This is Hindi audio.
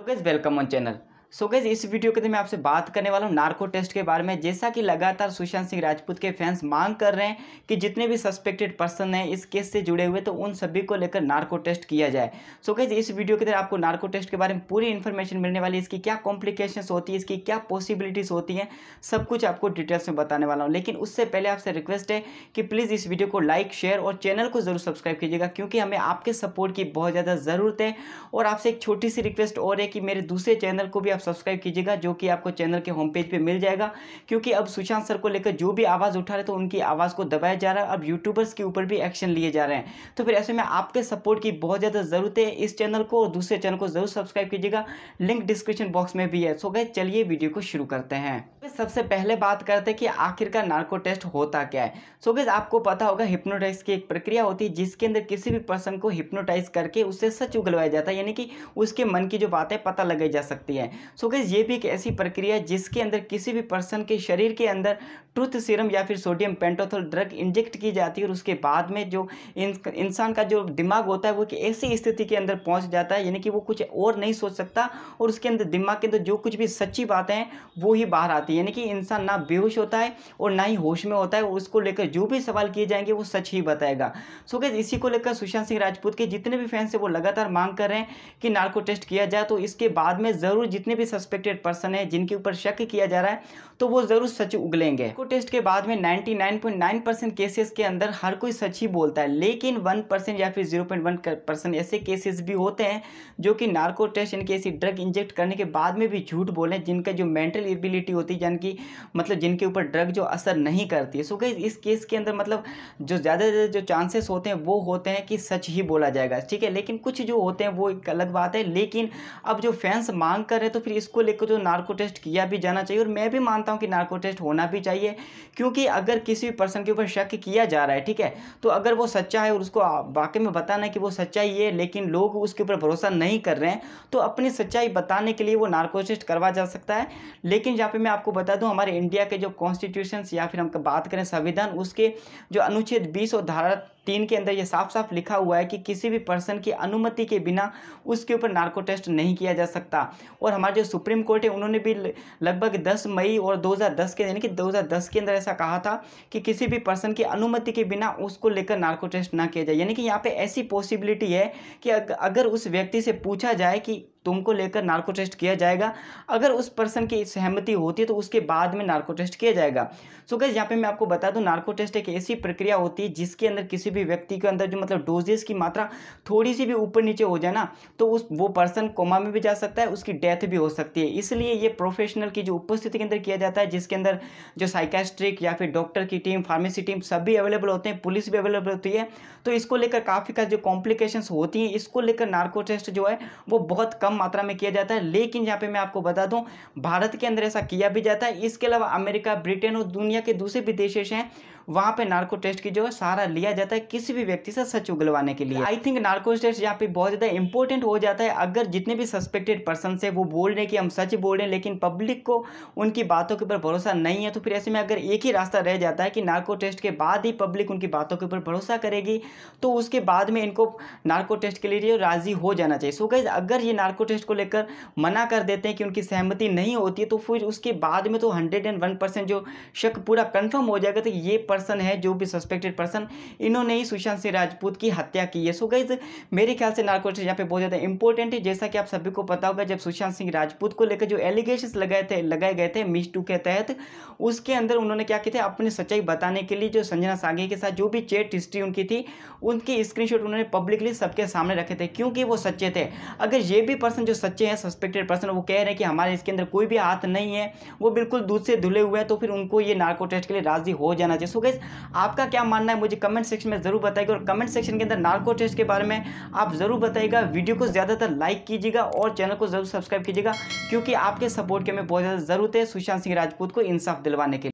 Welcome on channel so so guys इस वीडियो के अंदर मैं आपसे बात करने वाला हूँ नार्को टेस्ट के बारे में। जैसा कि लगातार सुशांत सिंह राजपूत के फैंस मांग कर रहे हैं कि जितने भी सस्पेक्टेड पर्सन हैं इस केस से जुड़े हुए तो उन सभी को लेकर नार्को टेस्ट किया जाए। सो so गैस इस वीडियो के अंदर आपको नार्को टेस्ट के बारे में पूरी इन्फॉर्मेशन मिलने वाली है। इसकी क्या कॉम्प्लिकेशन होती है, इसकी क्या पॉसिबिलिटीज़ होती हैं, सब कुछ आपको डिटेल्स में बताने वाला हूँ। लेकिन उससे पहले आपसे रिक्वेस्ट है कि प्लीज़ इस वीडियो को लाइक शेयर और चैनल को ज़रूर सब्सक्राइब कीजिएगा, क्योंकि हमें आपके सपोर्ट की बहुत ज़्यादा ज़रूरत है। और आपसे एक छोटी सी रिक्वेस्ट और है कि मेरे दूसरे चैनल को भी आप सब्सक्राइब कीजिएगा, जो कि आपको चैनल के होम पेज पे मिल जाएगा। क्योंकि अब सुशांत सर को लेकर जो भी आवाज़ उठा रहे तो उनकी आवाज़ को दबाया जा रहा है अब यूट्यूबर्स के ऊपर भी एक्शन लिए जा रहे हैं। तो फिर ऐसे में आपके सपोर्ट की बहुत ज़्यादा ज़रूरत है इस चैनल को और दूसरे चैनल को ज़रूर सब्सक्राइब कीजिएगा। लिंक डिस्क्रिप्शन बॉक्स में भी है। सो गए चलिए वीडियो को शुरू करते हैं। सबसे पहले बात करते हैं कि आखिरकार नार्को टेस्ट होता क्या है। सो गैस आपको पता होगा हिप्नोटाइज की एक प्रक्रिया होती है, जिसके अंदर किसी भी पर्सन को हिप्नोटाइज करके उससे सच उगलवाया जाता है, यानी कि उसके मन की जो बातें पता लगाई जा सकती है। सो गैस ये भी एक ऐसी प्रक्रिया है जिसके अंदर किसी भी पर्सन के शरीर के अंदर ट्रूथ सीरम या फिर सोडियम पेंटोथोल ड्रग इंजेक्ट की जाती है और उसके बाद में जो इंसान का जो दिमाग होता है वो एक ऐसी स्थिति के अंदर पहुँच जाता है, यानी कि वो कुछ और नहीं सोच सकता और उसके अंदर दिमाग के अंदर जो कुछ भी सच्ची बातें हैं वो ही बाहर आती है। यानी कि इंसान ना बेहोश होता है और ना ही होश में होता है, उसको लेकर जो भी सवाल किए जाएँगे वो सच ही बताएगा। सो गैस इसी को लेकर सुशांत सिंह राजपूत के जितने भी फैंस हैं वो लगातार मांग कर रहे हैं कि नार्को टेस्ट किया जाए तो इसके बाद में ज़रूर जितने भी सस्पेक्टेड पर्सन है, जिनके ऊपर शक किया जा रहा है तो वो ज़रूर सच उगलेंगे। नार्को टेस्ट के बाद में 99.9 परसेंट केसेस के अंदर हर कोई सच ही बोलता है, लेकिन वन परसेंट या फिर ज़ीरो पॉइंट वन परसेंट ऐसे केसेस भी होते हैं, जो कि नार्को टेस्ट यानी कि ऐसी ड्रग इंजेक्ट करने के बाद में भी झूठ बोले, जिनका जो मेंटल एबिलिटी होती है, यानी कि मतलब जिनके ऊपर ड्रग जो असर नहीं करती सो गई इस केस के अंदर मतलब जो ज़्यादा जो चांसेस होते हैं, वो होते हैं कि सच ही बोला जाएगा, ठीक है? लेकिन कुछ जो होते हैं, वो एक अलग बात है, लेकिन अब जो फैंस मांग कर रहे तो फिर इसको लेकर जो नार्को टेस्ट किया भी जाना चाहिए और मैं भी मानता हूँ कि नार्को टेस्ट होना भी चाहिए, क्योंकि अगर किसी भी पर्सन के ऊपर शक किया जा रहा है, ठीक है? तो अगर वो सच्चा है और उसको वाकई में बताना है कि वो सच्चाई है लेकिन लोग उसके ऊपर भरोसा नहीं कर रहे हैं तो अपनी सच्चाई बताने के लिए वो नार्को टेस्ट करवा जा सकता है। लेकिन जहाँ पर मैं आपको बता दूँ, हमारे इंडिया के जो कॉन्स्टिट्यूशन या फिर हम बात करें संविधान, उसके जो अनुच्छेद बीस और धारा तीन के अंदर ये साफ़ साफ़ लिखा हुआ है कि किसी भी पर्सन की अनुमति के बिना उसके ऊपर नार्को टेस्ट नहीं किया जा सकता। और हमारे जो सुप्रीम कोर्ट है, उन्होंने भी लगभग 10 मई और 2010 के, यानी कि 2010 के अंदर ऐसा कहा था कि किसी भी पर्सन की अनुमति के बिना उसको लेकर नार्को टेस्ट ना किया जाए। यानी कि यहाँ पर ऐसी पॉसिबिलिटी है कि अगर उस व्यक्ति से पूछा जाए कि तुमको लेकर नार्को टेस्ट किया जाएगा। अगर उस पर्सन की सहमति होती है तो उसके बाद में नार्को टेस्ट किया जाएगा। सो गैस यहाँ पे मैं आपको बता दूँ, नार्को टेस्ट एक ऐसी प्रक्रिया होती है, जिसके अंदर किसी भी व्यक्ति के अंदर जो मतलब डोजेस की मात्रा थोड़ी सी भी ऊपर नीचे हो जाए ना तो उस वो पर्सन कोमा में भी जा सकता है, उसकी डेथ भी हो सकती है। इसलिए ये प्रोफेशनल की जो उपस्थिति के अंदर किया जाता है, जिसके अंदर जो साइकेस्ट्रिक या फिर डॉक्टर की टीम फार्मेसी टीम सभी अवेलेबल होते हैं पुलिस भी अवेलेबल होती है। तो इसको लेकर काफ़ी का जो कॉम्प्लिकेशन होती हैं, इसको लेकर नार्को टेस्ट जो है, वो बहुत कम मात्रा में किया जाता है। लेकिन यहाँ पे मैं आपको बता दूँ, भारत के अंदर ऐसा किया भी जाता है। इसके अलावा अमेरिका, ब्रिटेन और दुनिया के दूसरे भी देश हैं वहाँ पे नार्को टेस्ट की जो है सहारा लिया जाता है किसी भी व्यक्ति से सच उगलवाने के लिए। आई थिंक नार्को टेस्ट यहाँ पे बहुत ज़्यादा इंपॉर्टेंट हो जाता है। अगर जितने भी सस्पेक्टेड पर्सन है, वो बोल रहे हैं कि हम सच बोल रहे हैं, लेकिन पब्लिक को उनकी बातों के ऊपर भरोसा नहीं है तो फिर ऐसे में अगर एक ही रास्ता रह जाता है कि नार्को टेस्ट के बाद ही पब्लिक उनकी बातों के ऊपर भरोसा करेगी तो उसके बाद में इनको नार्को टेस्ट के लिए राज़ी हो जाना चाहिए। सो गाइज़ अगर ये नार्को टेस्ट को लेकर मना कर देते हैं कि उनकी सहमति नहीं होती है तो फिर उसके बाद में तो हंड्रेड एंड वन परसेंट जो शक पूरा कन्फर्म हो जाएगा तो ये पर्सन है, जो भी सस्पेक्टेड पर्सन इन्होंने ही सुशांत सिंह राजपूत की हत्या की है। सो गाइज़ मेरे ख्याल से नार्को टेस्ट यहाँ पे बहुत ज़्यादा इंपॉर्टेंट है। जैसा कि आप सभी को पता होगा, जब सुशांत सिंह राजपूत को लेकर जो एलिगेशन लगाए थे, लगाए गए थे मिस टू के तहत, उसके अंदर उन्होंने क्या किया था? अपनी सच्चाई बताने के लिए जो संजना सागे के साथ जो भी चेट हिस्ट्री उनकी थी, उनकी स्क्रीनशॉट उन्होंने पब्लिकली सबके सामने रखे थे, क्योंकि वो सच्चे थे। अगर ये भी पर्सन जो सच्चे हैं सस्पेक्टेड पर्सन वो कह रहे हैं कि हमारे इसके अंदर कोई भी हाथ नहीं है, वो बिल्कुल दूध से धुले हुए हैं तो फिर उनको ये नार्को टेस्ट के लिए राज़ी हो जाना चाहिए। सो गैस आपका क्या मानना है मुझे कमेंट सेक्शन में ज़रूर बताएगा और कमेंट सेक्शन के अंदर नार्को टेस्ट के बारे में आप ज़रूर बताएगा वीडियो को ज़्यादातर लाइक कीजिएगा और चैनल को ज़रूर सब्सक्राइब कीजिएगा, क्योंकि आपके सपोर्ट की हमें बहुत ज़्यादा ज़रूरत है सुशांत सिंह राजपूत को इंसाफ दिलवाने के लिए।